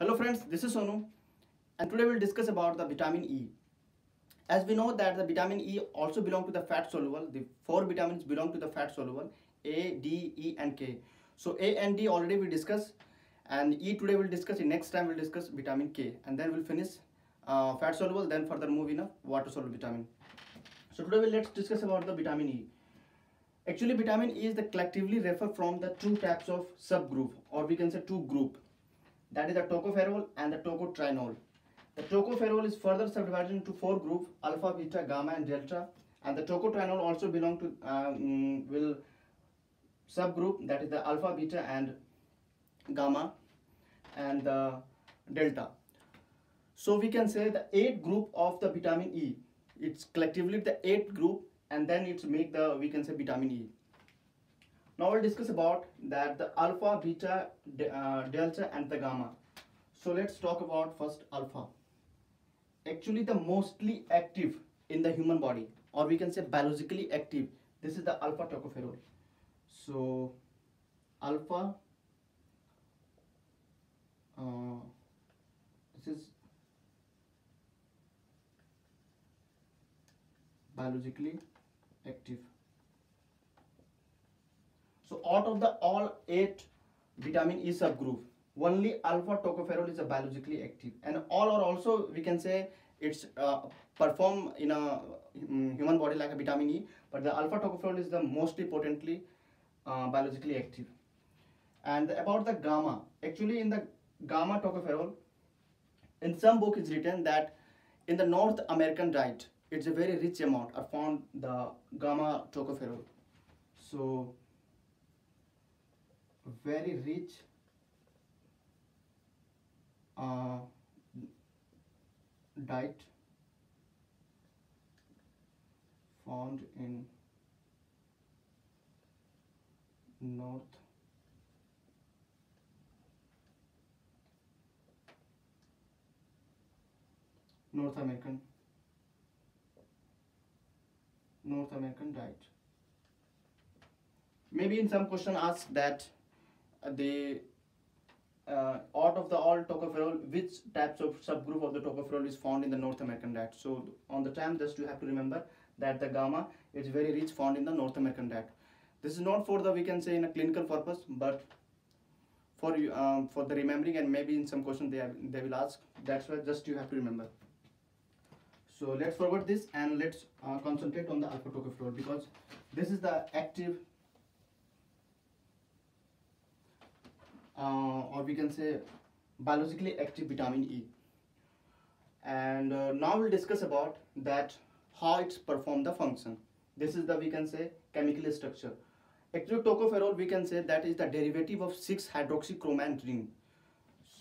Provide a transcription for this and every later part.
Hello friends, this is Sonu and today we'll discuss about the vitamin E. As we know that the vitamin E also belong to the fat soluble, the four vitamins belong to the fat soluble A, D, E and K. So A and D already we discuss and E today we'll discuss, in next time we'll discuss vitamin K and then we'll finish uh, fat soluble then further move in a water soluble vitamin. So today we'll let's discuss about the vitamin E. Actually vitamin E is the collectively refer from the two types of subgroup or we can say two group that is the tocopherol and the tocotrienol. The tocopherol is further subdivided into four groups alpha, beta, gamma and delta and the tocotrienol also belong to um, will subgroup that is the alpha, beta and gamma and the delta. So we can say the eight group of the vitamin E. It's collectively the eight group and then it's make the we can say vitamin E. Now we'll discuss about that the alpha, beta, uh, delta and the gamma. So let's talk about first alpha. Actually the mostly active in the human body or we can say biologically active. This is the alpha tocopherol. So alpha uh, this is biologically active so out of the all eight vitamin E subgroup, only alpha tocopherol is a biologically active, and all are also we can say it's uh, perform in a um, human body like a vitamin E, but the alpha tocopherol is the most importantly uh, biologically active. And about the gamma, actually in the gamma tocopherol, in some book is written that in the North American diet, it's a very rich amount are found the gamma tocopherol. So very rich uh, diet found in North North American North American diet. Maybe in some question ask that the uh, out of the all tocopherol, which types of subgroup of the tocopherol is found in the North American diet. So on the time, just you have to remember that the gamma is very rich found in the North American diet. This is not for the we can say in a clinical purpose, but for you um, for the remembering and maybe in some question they have, they will ask. That's why just you have to remember. So let's forward this and let's uh, concentrate on the alpha tocopherol because this is the active or we can say biologically active vitamin E. And uh, now we'll discuss about that how it's perform the function. This is the we can say chemical structure. Actually tocopherol we can say that is the derivative of 6 hydroxychromane ring.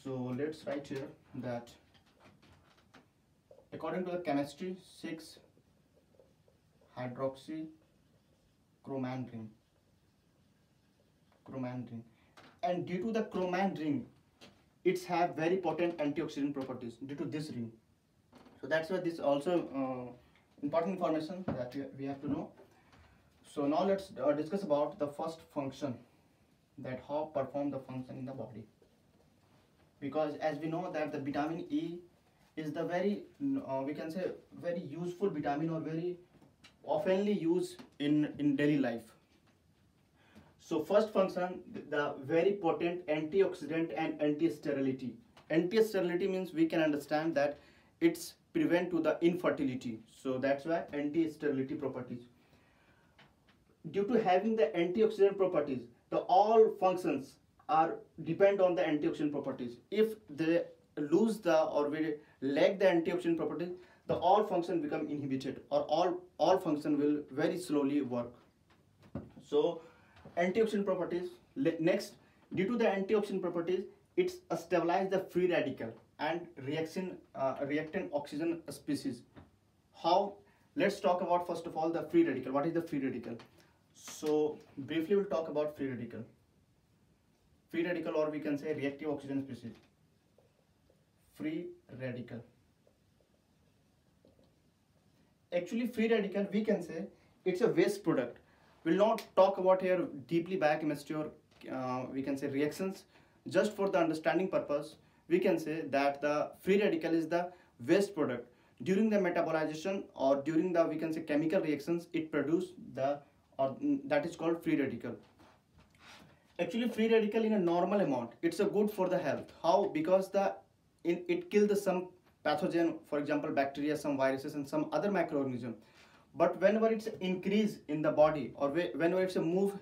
So let's write here that according to the chemistry 6 hydroxychromane ring chromane ring and due to the chromane ring it's have very potent antioxidant properties due to this ring. So that's why this also uh, important information that we have to know. So now let's uh, discuss about the first function that how perform the function in the body. Because as we know that the vitamin E is the very uh, we can say very useful vitamin or very oftenly used in in daily life so first function, the very potent antioxidant and anti-sterility. Anti-sterility means we can understand that it's prevent to the infertility. So that's why anti-sterility properties. Due to having the antioxidant properties, the all functions are depend on the antioxidant properties. If they lose the or we lack the antioxidant properties, the all function become inhibited or all all function will very slowly work. So antioxidant properties. Next due to the antioxidant properties it's stabilize the free radical and reaction uh, reactant oxygen species. How? Let's talk about first of all the free radical. What is the free radical? So briefly we'll talk about free radical. Free radical or we can say reactive oxygen species. Free radical. Actually free radical we can say it's a waste product We'll not talk about here deeply biochemistry or uh, we can say reactions. Just for the understanding purpose, we can say that the free radical is the waste product. During the metabolization or during the we can say chemical reactions it produce the or that is called free radical. Actually free radical in a normal amount it's a good for the health. How? Because the in, it kills some pathogen for example bacteria some viruses and some other microorganism but whenever it's increase in the body or whenever it's a move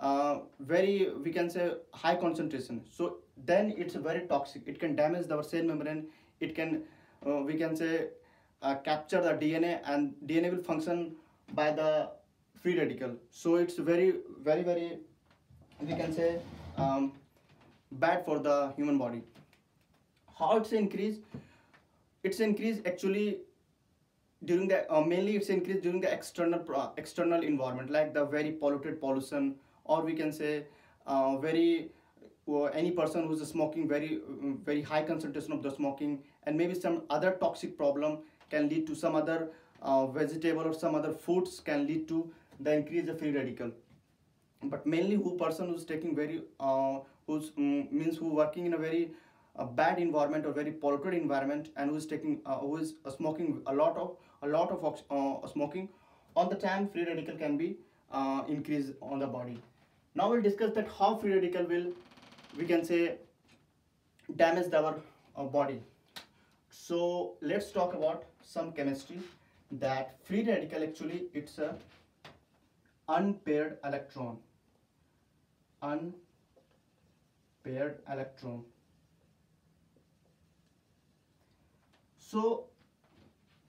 uh, very we can say high concentration so then it's very toxic. It can damage our cell membrane. It can uh, we can say uh, capture the dna and dna will function by the free radical. So it's very very very we can say um, bad for the human body. How it's increased it's increase actually during the uh, mainly it's increased during the external uh, external environment like the very polluted pollution or we can say uh, very uh, any person who's smoking very very high concentration of the smoking and maybe some other toxic problem can lead to some other uh, vegetable or some other foods can lead to the increase of free radical. But mainly who person who's taking very uh, who's um, means who working in a very uh, bad environment or very polluted environment and who's taking uh, who is uh, smoking a lot of a lot of uh, smoking on the time free radical can be uh, increased on the body. Now we'll discuss that how free radical will we can say damage our body. So let's talk about some chemistry that free radical actually it's a unpaired electron. Unpaired electron so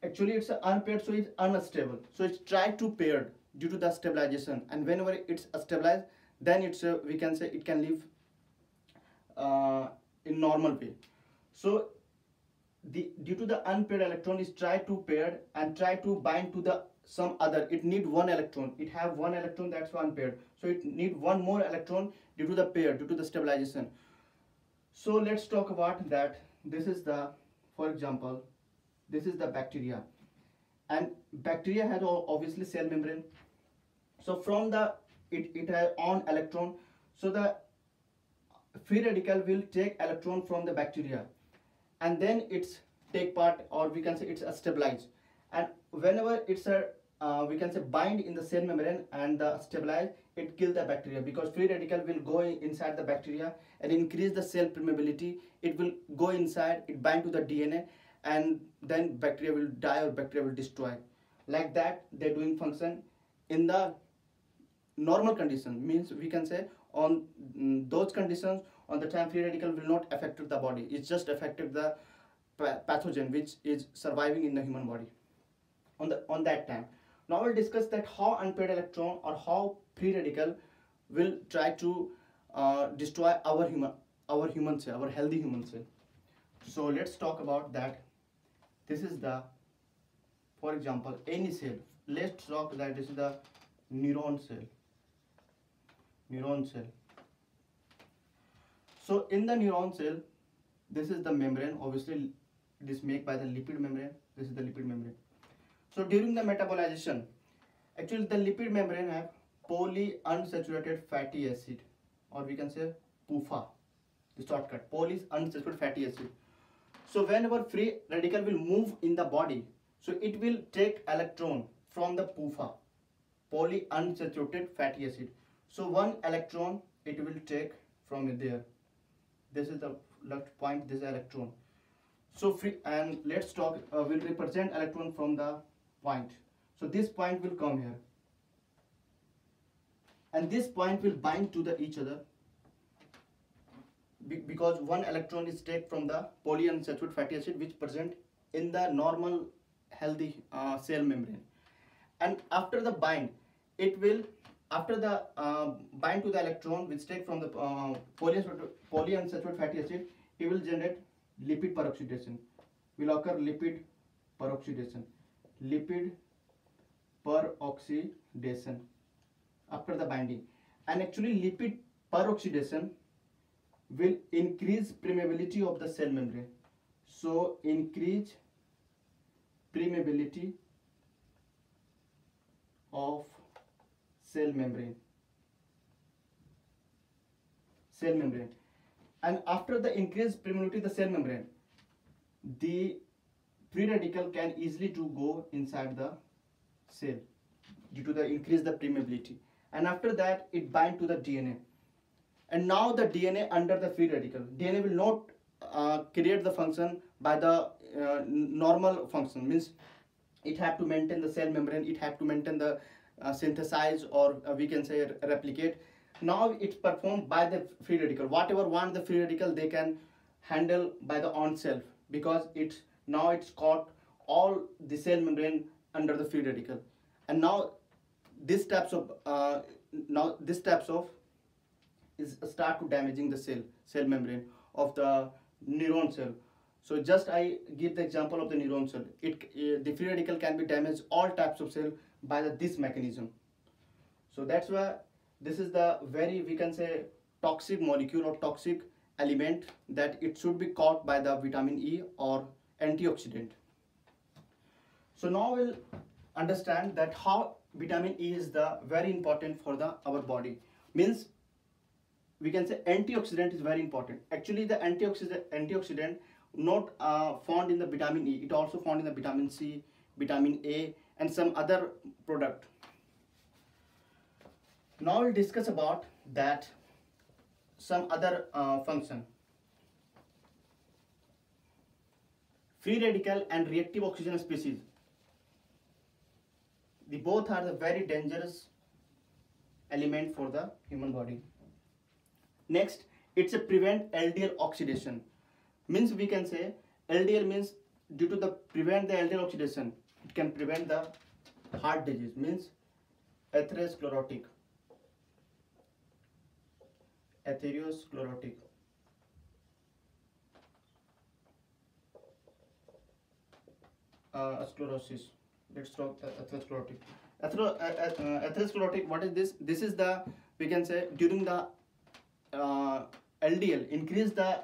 actually it's unpaired so it's unstable. So it's try to paired due to the stabilization. And whenever it's stabilized then it's a, we can say it can live uh, in normal way. So the due to the unpaired electron is try to paired and try to bind to the some other. It need one electron. It have one electron that's one paired so it need one more electron due to the pair due to the stabilization. So let's talk about that. This is the for example this is the bacteria. And bacteria has obviously cell membrane. So from the it, it has on electron. So the free radical will take electron from the bacteria. And then it's take part or we can say it's a stabilized and whenever it's a uh, we can say bind in the cell membrane and the stabilize it kill the bacteria. Because free radical will go inside the bacteria and increase the cell permeability it will go inside it bind to the dna and then bacteria will die or bacteria will destroy. Like that they're doing function in the normal condition. Means we can say on mm, those conditions on the time free radical will not affect the body. It's just affected the pathogen which is surviving in the human body. On the on that time. Now we'll discuss that how unpaired electron or how free radical will try to uh, destroy our human our human cell our healthy human cell so let's talk about that. This is the for example any cell. Let's talk that this is the neuron cell. Neuron cell. So in the neuron cell this is the membrane. Obviously this made by the lipid membrane. This is the lipid membrane. So during the metabolization actually the lipid membrane have polyunsaturated fatty acid or we can say PUFA the shortcut poly unsaturated fatty acid. So whenever free radical will move in the body so it will take electron from the PUFA polyunsaturated fatty acid. So one electron it will take from there. This is the left point this electron. So free and let's talk uh, will represent electron from the point. So this point will come here. And this point will bind to the each other because one electron is taken from the polyunsaturated fatty acid which present in the normal healthy uh, cell membrane. And after the bind it will after the uh, bind to the electron which take from the uh, polyunsaturated fatty acid it will generate lipid peroxidation. Will occur lipid peroxidation. Lipid peroxidation after the binding. And actually lipid peroxidation will increase permeability of the cell membrane. So increase permeability of cell membrane. Cell membrane. And after the increased permeability of the cell membrane the free radical can easily to go inside the cell due to the increase the permeability. And after that it bind to the DNA and now the DNA under the free radical. DNA will not uh, create the function by the uh, normal function. Means it have to maintain the cell membrane it have to maintain the uh, synthesize or uh, we can say replicate. Now it's performed by the free radical. Whatever want the free radical they can handle by the own self because it's now it's caught all the cell membrane under the free radical. And now this types of uh, now this types of is start to damaging the cell cell membrane of the neuron cell so just i give the example of the neuron cell it uh, the free radical can be damaged all types of cell by the, this mechanism so that's why this is the very we can say toxic molecule or toxic element that it should be caught by the vitamin E or antioxidant. So now we'll understand that how vitamin E is the very important for the our body. Means we can say antioxidant is very important. Actually the antioxidant antioxidant not uh, found in the vitamin E. It also found in the vitamin C, vitamin A and some other product. Now we'll discuss about that some other uh, function. Free radical and reactive oxygen species. The both are the very dangerous element for the human body. Next, it's a prevent LDL oxidation. Means we can say LDL means due to the prevent the LDL oxidation, it can prevent the heart disease. Means atherosclerotic atherosclerotic uh, sclerosis let's talk uh, atherosclerotic Athero, uh, uh, atherosclerotic what is this this is the we can say during the uh, LDL increase the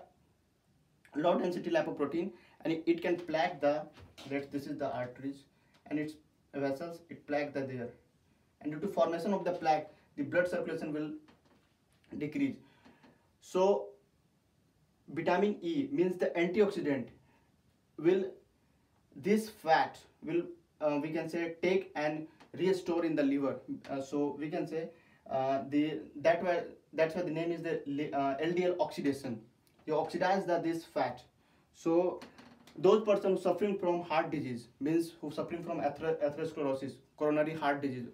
low density lipoprotein and it, can plaque the that this is the arteries and its vessels it plaque the there and due to formation of the plaque the blood circulation will decrease so vitamin E means the antioxidant will this fat will uh, we can say take and restore in the liver. Uh, so we can say uh, the that why that's why the name is the LDL uh, oxidation. You oxidize the this fat. So those persons suffering from heart disease means who suffering from ather atherosclerosis, coronary heart disease,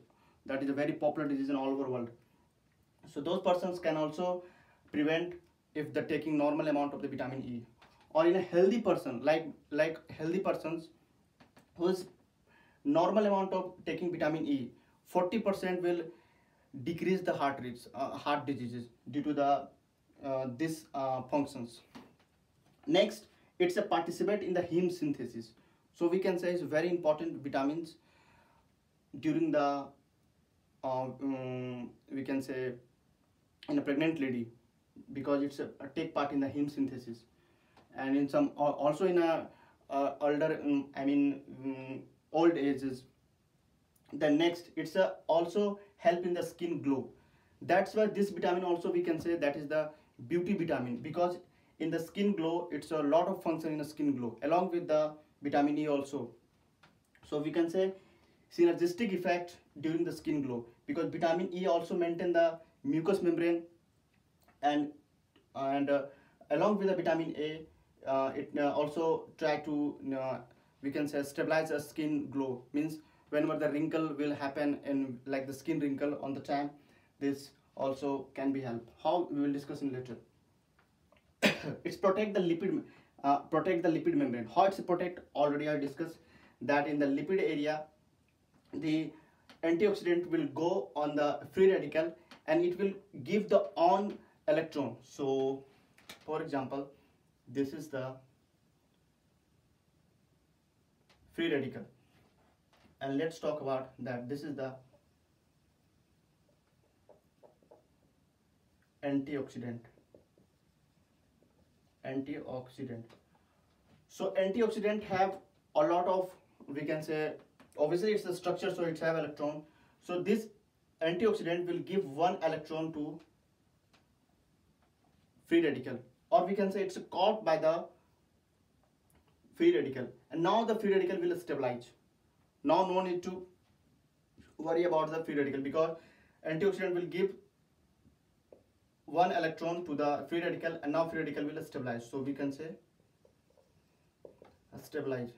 that is a very popular disease in all over world. So those persons can also prevent if they're taking normal amount of the vitamin E or in a healthy person like like healthy persons whose normal amount of taking vitamin E 40% will decrease the heart rates uh, heart diseases due to the uh, this uh, functions. Next it's a participate in the heme synthesis. So we can say it's very important vitamins during the um, we can say in a pregnant lady because it's a, a take part in the heme synthesis. And in some also in a uh, older um, i mean um, old ages. The next it's a also help in the skin glow. That's why this vitamin also we can say that is the beauty vitamin because in the skin glow it's a lot of function in the skin glow along with the vitamin e also. So we can say synergistic effect during the skin glow because vitamin e also maintain the mucous membrane and and uh, along with the vitamin A uh, it uh, also try to uh, we can say stabilize the skin glow. Means whenever the wrinkle will happen and like the skin wrinkle on the time this also can be help. How we will discuss in later. It's protect the lipid uh, protect the lipid membrane. How it's protect already i discussed that in the lipid area the antioxidant will go on the free radical and it will give the on electron. So for example this is the free radical and let's talk about that. This is the antioxidant. Antioxidant. So antioxidant have a lot of we can say obviously it's the structure so it's have electron. So this antioxidant will give one electron to free radical. Or we can say it's caught by the free radical. And now the free radical will stabilize now no need to worry about the free radical because antioxidant will give one electron to the free radical and now free radical will stabilize. So we can say uh, stabilize.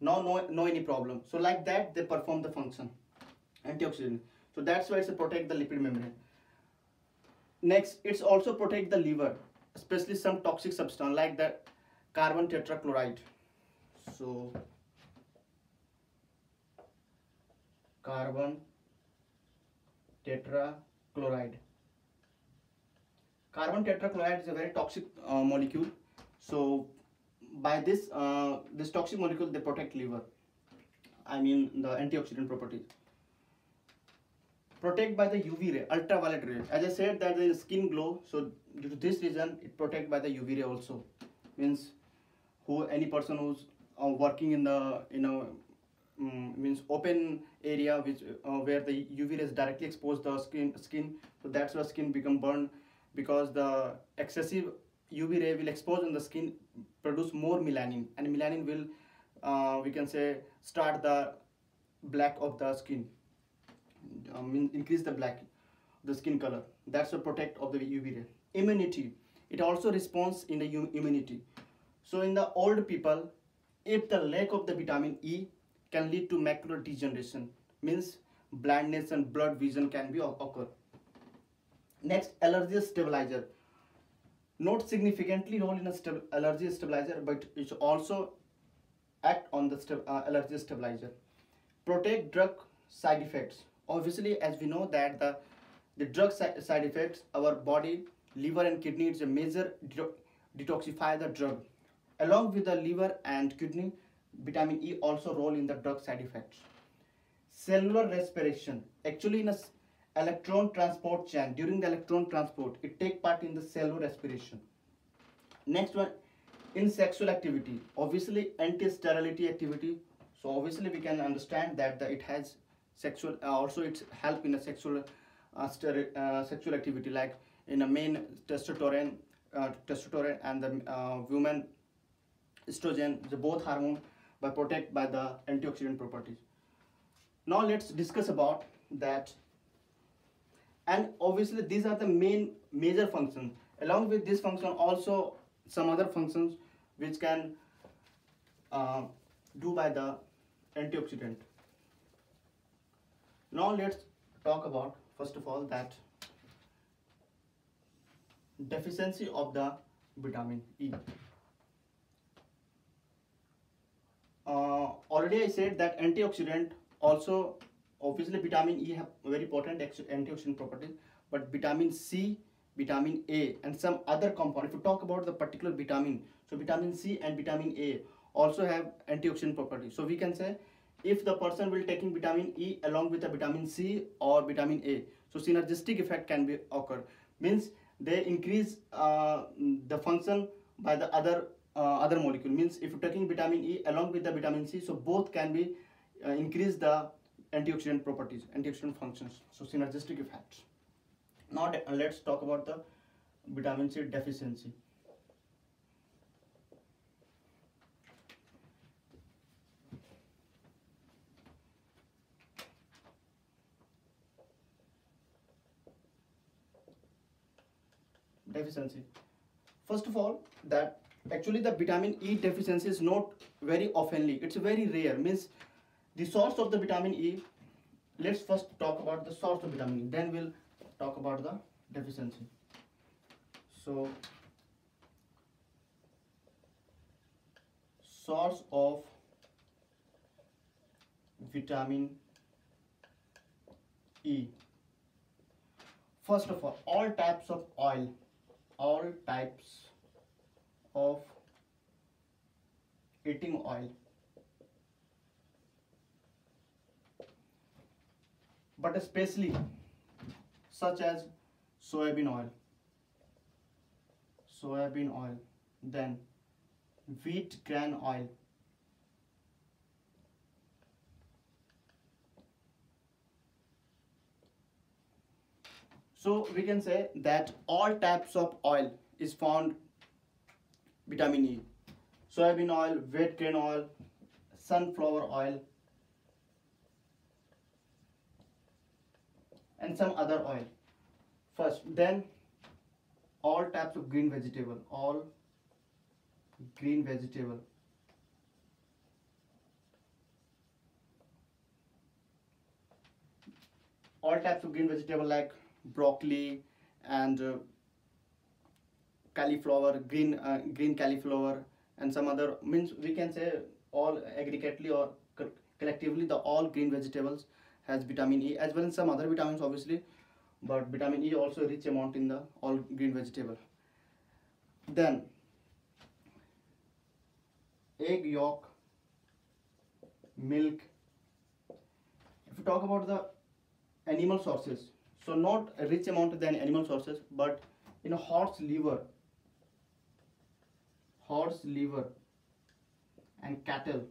Now no no any problem. So like that they perform the function antioxidant. So that's why it's protect the lipid membrane. Next it's also protect the liver especially some toxic substance like the carbon tetrachloride. So carbon tetrachloride. Carbon tetrachloride is a very toxic uh, molecule. So by this uh, this toxic molecule they protect liver. I mean the antioxidant properties. Protect by the uv ray ultraviolet ray. As i said that the skin glow. So due to this reason it protect by the uv ray also. Means who any person who's uh, working in the you know um, means open area which uh, where the uv rays directly expose the skin skin. So that's why skin become burned because the excessive uv ray will expose on the skin produce more melanin. And melanin will uh, we can say start the black of the skin. Um, increase the black the skin color. That's a protect of the uv ray. Immunity. It also responds in the immunity. So in the old people if the lack of the vitamin e can lead to macular degeneration means blindness and blurred vision can be occur. Next allergy stabilizer. Not significantly role in a st allergy stabilizer but it also act on the uh, allergy stabilizer. Protect drug side effects. Obviously as we know that the the drug si side effects our body liver and kidney is a major de detoxify the drug. Along with the liver and kidney vitamin e also role in the drug side effects. Cellular respiration. Actually in a electron transport chain during the electron transport it take part in the cellular respiration. Next one in sexual activity. Obviously anti-sterility activity. So obviously we can understand that the, it has sexual uh, also it's help in a sexual uh, uh, sexual activity like in a main testosterone uh, testosterone and the uh, woman estrogen the both hormone by protect by the antioxidant properties. Now let's discuss about that. And obviously these are the main major functions. Along with this function also some other functions which can uh, do by the antioxidant. Now let's talk about first of all that deficiency of the vitamin E uh, already I said that antioxidant also obviously vitamin E have very potent antioxidant properties but vitamin C vitamin A and some other compound. If you talk about the particular vitamin so vitamin C and vitamin A also have antioxidant properties. So we can say if the person will taking vitamin E along with the vitamin C or vitamin A so synergistic effect can be occur. Means they increase uh, the function by the other uh, other molecule means if you're taking vitamin E along with the vitamin C so both can be uh, increase the antioxidant properties, antioxidant functions, so synergistic effects. Now let's talk about the vitamin C deficiency. Deficiency. First of all, that actually the vitamin E deficiency is not very oftenly, it's very rare, means the source of the vitamin E let's first talk about the source of vitamin E then we'll talk about the deficiency. So source of vitamin E. First of all all types of oil all types of eating oil. But especially such as soybean oil. Soybean oil then wheat bran oil. So we can say that all types of oil is found vitamin E. Soybean oil, wheat grain oil, sunflower oil, and some other oil. First, then all types of green vegetable, all green vegetable. All types of green vegetable like broccoli and uh, cauliflower, green uh, green cauliflower, and some other means we can say all aggregately or co- collectively the all green vegetables has vitamin E as well as some other vitamins obviously, but vitamin E also rich amount in the all green vegetable. Then egg yolk, milk. If you talk about the animal sources, so not a rich amount the animal sources, but in a horse liver, horse liver and cattle,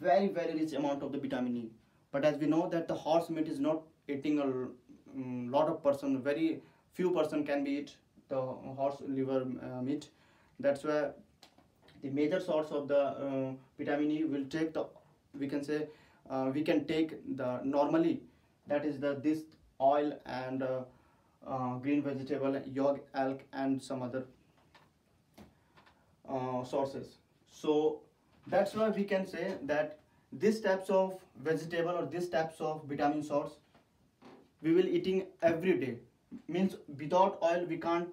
very very rich amount of the vitamin E. But as we know that the horse meat is not eating a mm, lot of person, very few person can be eat the horse liver uh, meat. That's why the major source of the uh, vitamin E will take the we can say uh, we can take the normally that is the this oil and uh, uh, green vegetable yolk elk and some other uh, sources. So that's why we can say that this types of vegetable or this types of vitamin source we will eating every day. Means without oil we can't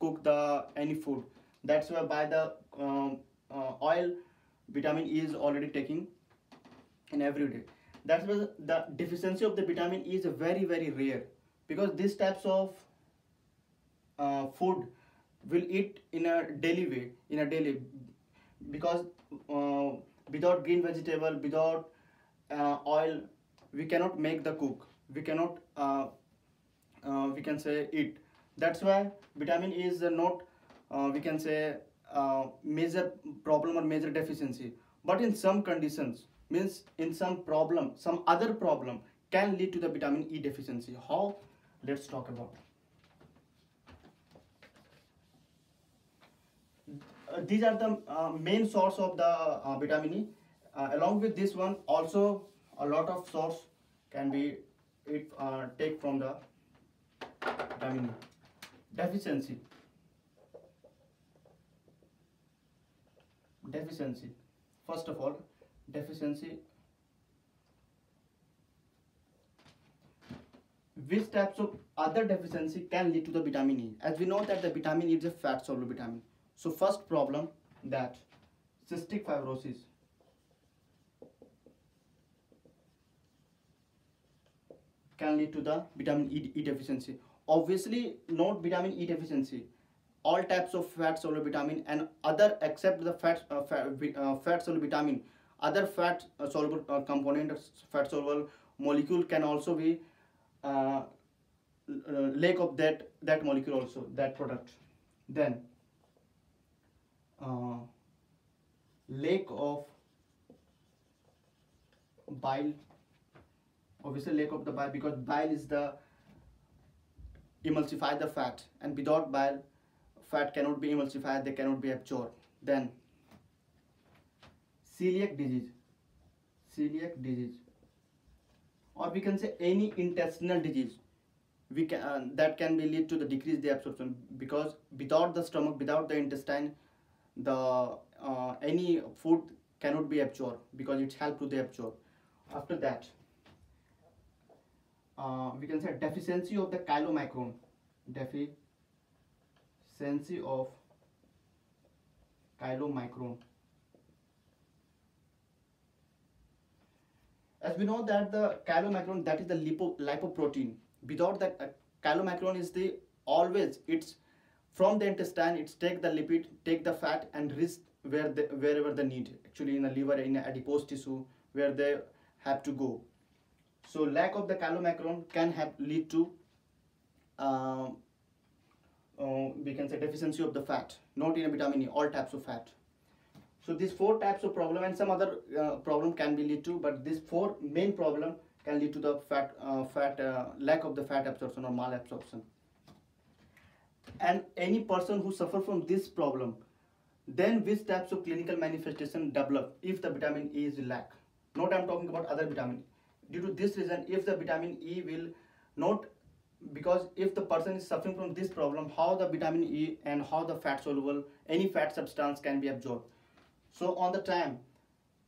cook the any food. That's why by the um, uh, oil vitamin e is already taking in every day. That's why the deficiency of the vitamin e is very very rare. Because these types of uh, food will eat in a daily way in a daily because uh, without green vegetable without uh, oil we cannot make the cook. We cannot uh, uh, we can say eat. That's why vitamin e is not uh, we can say uh, major problem or major deficiency. But in some conditions means in some problem some other problem can lead to the vitamin e deficiency. How? Let's talk about uh, these are the uh, main source of the uh, vitamin E. Uh, along with this one, also a lot of source can be it uh, take from the vitamin E. Deficiency. Deficiency. First of all, deficiency. Which types of other deficiency can lead to the vitamin E? As we know that the vitamin E is a fat soluble vitamin. So first problem that cystic fibrosis can lead to the vitamin E, deficiency. Obviously, not vitamin E deficiency. All types of fat soluble vitamin and other except the fat uh, fat, uh, fat soluble vitamin, other fat uh, soluble uh, component, fat soluble molecule can also be uh, uh, lack of that that molecule also that product. Then uh, lake of bile obviously lake of the bile because bile is the emulsify the fat. And without bile fat cannot be emulsified they cannot be absorbed. Then celiac disease. Celiac disease. Or we can say any intestinal disease we can uh, that can be lead to the decrease the absorption. Because without the stomach without the intestine the uh, any food cannot be absorbed because it's help to the absorb. After that uh, we can say deficiency of the chylomicron. Deficiency of chylomicron. As we know that the chylomicron that is the lipo, lipoprotein. Without that uh, chylomicron is the always it's from the intestine it's take the lipid take the fat and risk where the wherever the need. Actually in the liver in adipose tissue where they have to go. So lack of the chylomicron can have lead to uh, uh, we can say deficiency of the fat not in a vitamin e all types of fat. So these four types of problem and some other uh, problem can be lead to but these four main problem can lead to the fat uh, fat uh, lack of the fat absorption or malabsorption and any person who suffer from this problem then which types of clinical manifestation develop if the vitamin e is lack? Not i'm talking about other vitamin. Due to this reason if the vitamin e will not because if the person is suffering from this problem how the vitamin e and how the fat soluble any fat substance can be absorbed. So on the time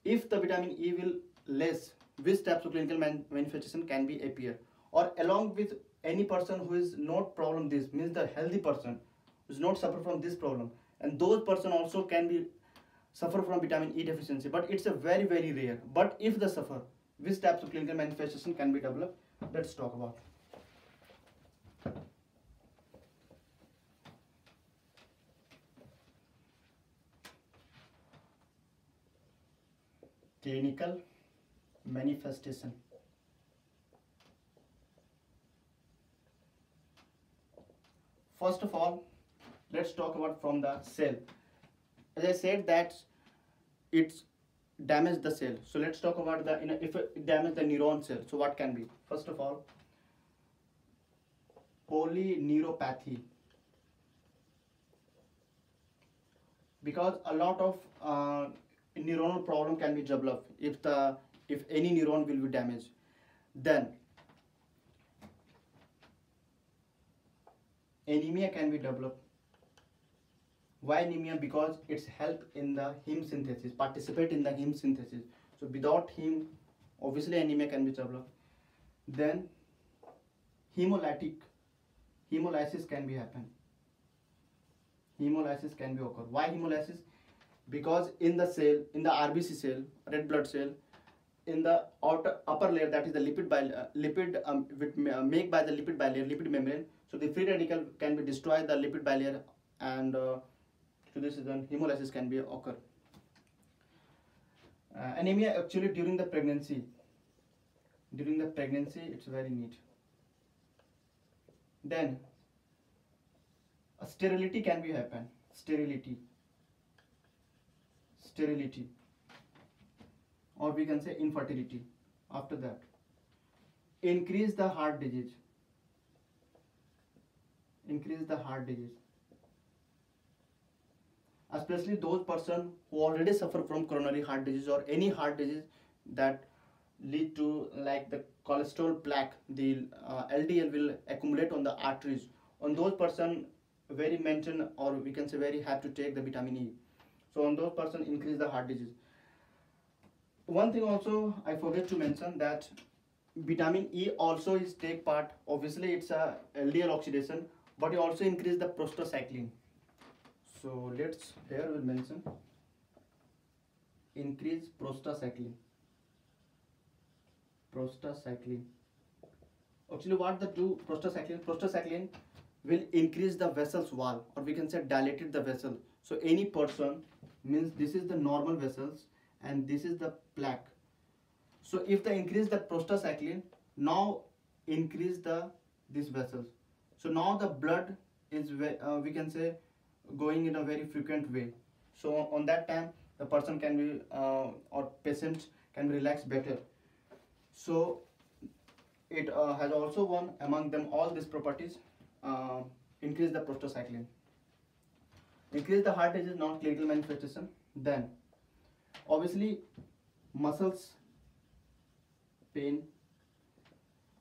if the vitamin e will less which types of clinical man manifestation can be appear? Or along with any person who is not problem this means the healthy person is not suffer from this problem. And those person also can be suffer from vitamin e deficiency but it's a very very rare. But if the suffer which types of clinical manifestation can be developed. Let's talk about clinical manifestation first of all let's talk about from the cell. As i said that it's damage the cell. So let's talk about the you know, if it damage the neuron cell. So what can be? First of all polyneuropathy. Because a lot of uh, neuronal problem can be developed if the if any neuron will be damaged. Then anemia can be developed. Why anemia? Because it's help in the heme synthesis participate in the heme synthesis. So without heme obviously anemia can be developed. Then hemolytic hemolysis can be happen. Hemolysis can be occur. Why hemolysis? Because in the cell in the rbc cell red blood cell in the outer upper layer that is the lipid bi uh, lipid um, with, uh, make by the lipid bilayer lipid membrane. So the free radical can be destroy the lipid bilayer and uh, to this then hemolysis can be occur. Uh, anemia actually during the pregnancy. During the pregnancy it's very neat. Then a sterility can be happen. Sterility. Sterility or we can say infertility. After that increase the heart disease. Increase the heart disease. Especially those person who already suffer from coronary heart disease or any heart disease that lead to like the cholesterol plaque the uh, ldl will accumulate on the arteries. On those person very mention or we can say very have to take the vitamin e. So on those person increase the heart disease one thing also i forget to mention that vitamin e also is take part. Obviously it's a ldl oxidation but it also increase the prostacyclin so let's here we'll mention increase prostacyclin prostacyclin actually what the do prostacyclin prostacyclin will increase the vessel's wall or we can say dilated the vessel. So any person means this is the normal vessels and this is the plaque. So if they increase the prostacyclin now increase the these vessels. So now the blood is uh, we can say going in a very frequent way. So on that time the person can be uh, or patient can relax better. So it uh, has also one among them all these properties uh, increase the prostacyclin. Increase the heart disease non-clinical manifestation then obviously muscles pain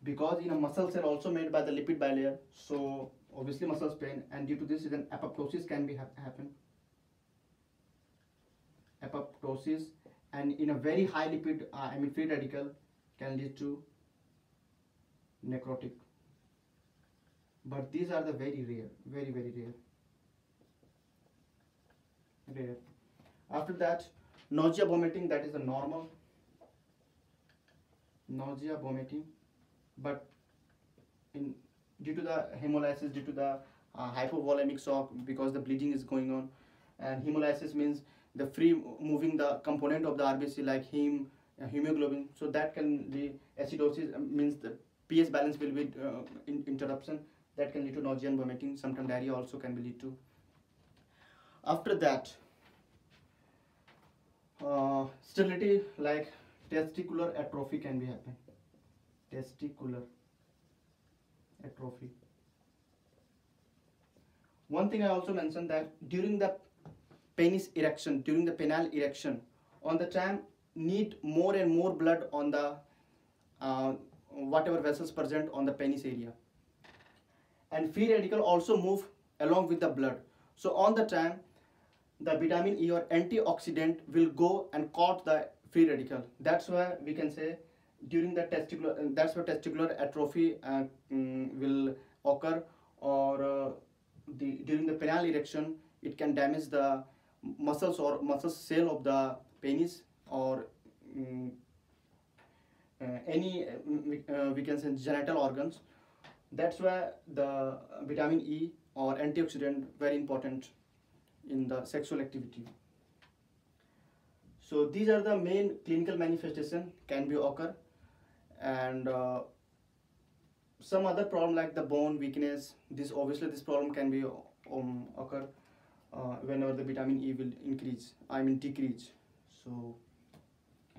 because in a muscle cell also made by the lipid bilayer so obviously muscles pain and due to this is an apoptosis can be ha happen. Apoptosis and in a very high lipid uh, I mean free radical can lead to necrotic. But these are the very rare very very rare. Rare. After that nausea vomiting that is the normal. Nausea vomiting but in due to the hemolysis due to the uh, hypovolemic shock because the bleeding is going on. And hemolysis means the free moving the component of the rbc like heme uh, hemoglobin. So that can be acidosis uh, means the ph balance will be uh, in interruption. That can lead to nausea and vomiting. Sometimes diarrhea also can be lead to. After that uh, sterility like testicular atrophy can be happen testicular atrophy one thing I also mentioned that during the penis erection, during the penile erection, on the time need more and more blood on the uh, whatever vessels present on the penis area. And free radical also move along with the blood. So on the time, the vitamin E or antioxidant will go and caught the free radical. That's why we can say during the testicular, that's why testicular atrophy uh, mm, will occur or uh, the during the penile erection it can damage the muscles or muscle cell of the penis or um, uh, any uh, we can say genital organs that's why the vitamin e or antioxidant very important in the sexual activity. So these are the main clinical manifestation can be occur and uh, some other problem like the bone weakness this obviously this problem can be um, occur uh, whenever the vitamin E will increase I mean decrease. So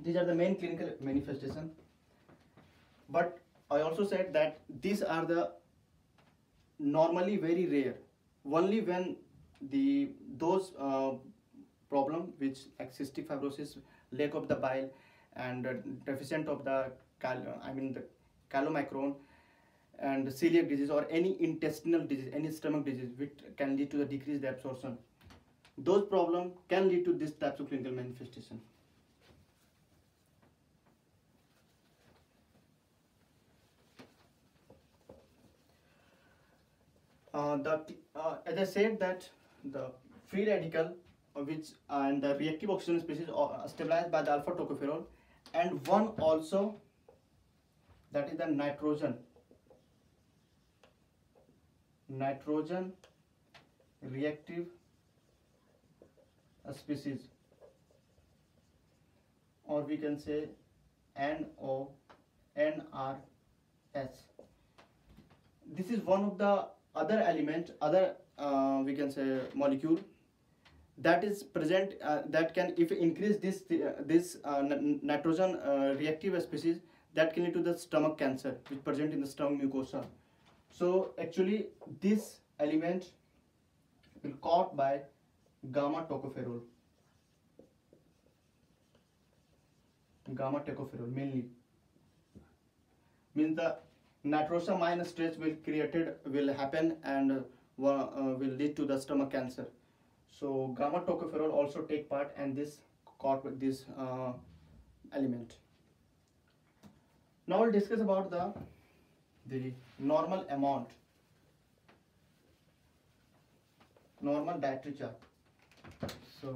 these are the main clinical manifestation. But I also said that these are the normally very rare. Only when the those uh, problem which cystic fibrosis lack of the bile and uh, deficient of the cal I mean the chylomicron and celiac disease or any intestinal disease, any stomach disease which can lead to the decreased absorption. Those problem can lead to this types of clinical manifestation. Uh, the, uh, as I said that the free radical uh, which uh, and the reactive oxygen species are uh, stabilized by the alpha tocopherol and one also that is the nitrogen. Nitrogen reactive uh, species. Or we can say NO NRS this is one of the other element other uh, we can say molecule that is present uh, that can if increase this uh, this uh, nitrogen uh, reactive species that can lead to the stomach cancer which present in the stomach mucosa so actually this element will caught by gamma tocopherol. Gamma tocopherol mainly means the nitrosamine stress will created will happen and will lead to the stomach cancer. So gamma tocopherol also take part and this caught with this uh, element. Now we'll discuss about the the normal amount normal dietary chart so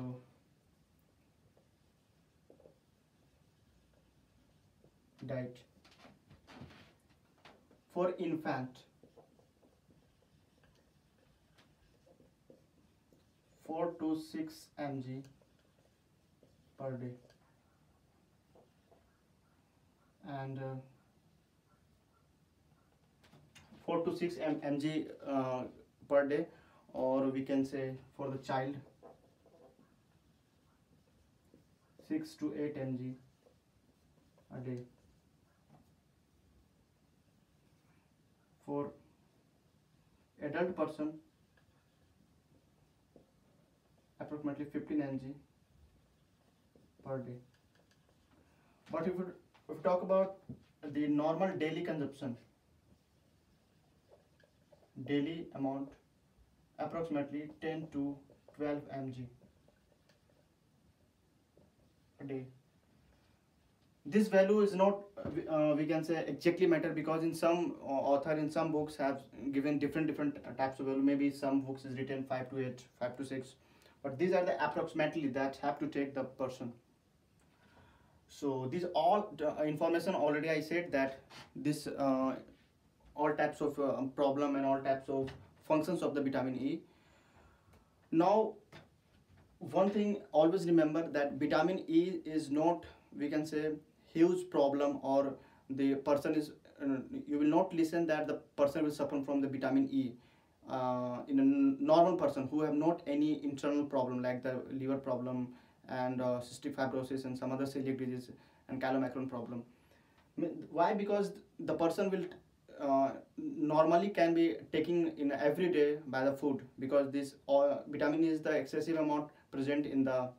diet for infant 4 to 6 mg per day. And uh, 4 to 6 mg uh, per day or we can say for the child 6 to 8 mg a day. For adult person approximately 15 mg per day. But if we, if we talk about the normal daily consumption daily amount approximately 10 to 12 mg a day. This value is not uh, we can say exactly matter because in some uh, author in some books have given different different types of value. Maybe some books is written 5 to 8 5 to 6 but these are the approximately that have to take the person so these all information already i said that this uh, all types of uh, problem and all types of functions of the vitamin E. Now, one thing always remember that vitamin E is not we can say huge problem or the person is uh, you will not listen that the person will suffer from the vitamin E uh, in a normal person who have not any internal problem like the liver problem and uh, cystic fibrosis and some other celiac disease and chylomicron problem. Why? Because the person will uh, normally can be taken in every day by the food because this oil, vitamin is the excessive amount present in the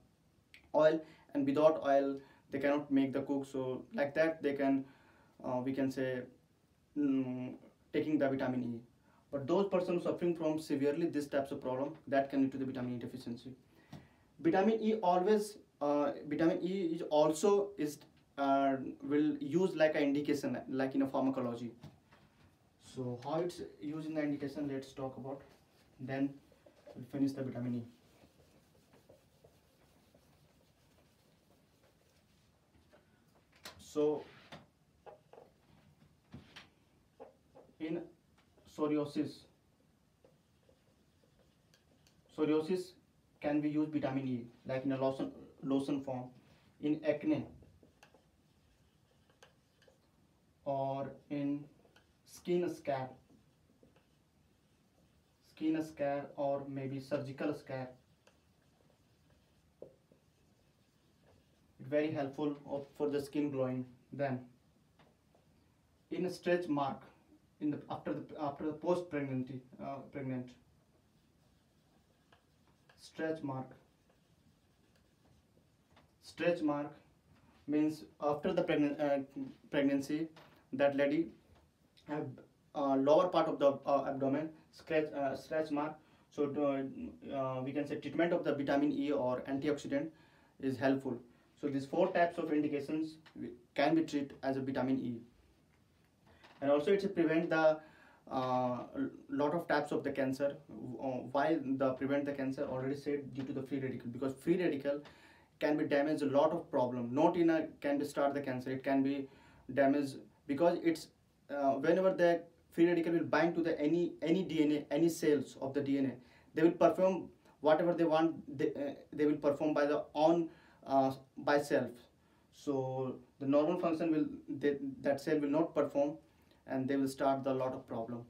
oil and without oil they cannot make the cook so like that they can uh, we can say mm, taking the vitamin E but those persons suffering from severely this types of problem that can lead to the vitamin E deficiency. Vitamin E always uh, vitamin E is also is uh, will use like an indication like in a pharmacology. So how it's used in the indication let's talk about. Then we'll finish the vitamin E. So in psoriasis. Psoriasis can be used vitamin E like in a lotion lotion form in acne or in skin scar skin scar or maybe surgical scare. Very helpful for the skin glowing then in a stretch mark in the after the after the post pregnancy uh, pregnant. Stretch mark. Stretch mark means after the pregnant, uh, pregnancy that lady have uh, lower part of the uh, abdomen scratch uh, stretch mark. So uh, we can say treatment of the vitamin E or antioxidant is helpful. So these four types of indications can be treated as a vitamin E and also it's prevent the uh, lot of types of the cancer uh, why the prevent the cancer already said due to the free radical because free radical can be damage a lot of problem. Not in a can be start the cancer it can be damage because it's uh, whenever the free radical will bind to the any any DNA any cells of the DNA they will perform whatever they want they, uh, they will perform by the own uh, by self. So the normal function will they, that cell will not perform and they will start the lot of problem.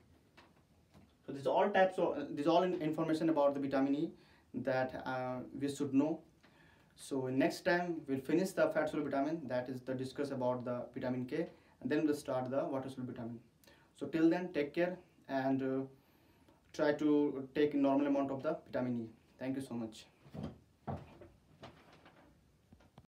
So these all types of these all information about the vitamin E that uh, we should know. So next time we'll finish the fat soluble vitamin that is the discuss about the vitamin K and then we'll start the water soluble vitamin. So till then take care and uh, try to take normal amount of the vitamin E. Thank you so much